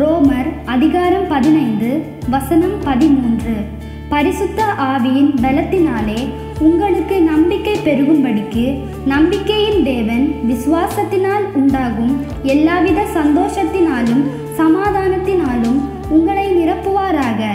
ரோமர் அதிகாரம் பதினைந்து வசனம் பதிமூன்று. பரிசுத்த ஆவியின் பலத்தினாலே உங்களுக்கு நம்பிக்கை பெருகும்படிக்கு நம்பிக்கையின் தேவன் விசுவாசத்தினால் உண்டாகும் எல்லாவித சந்தோஷத்தினாலும் சமாதானத்தினாலும் உங்களை நிரப்புவாராக.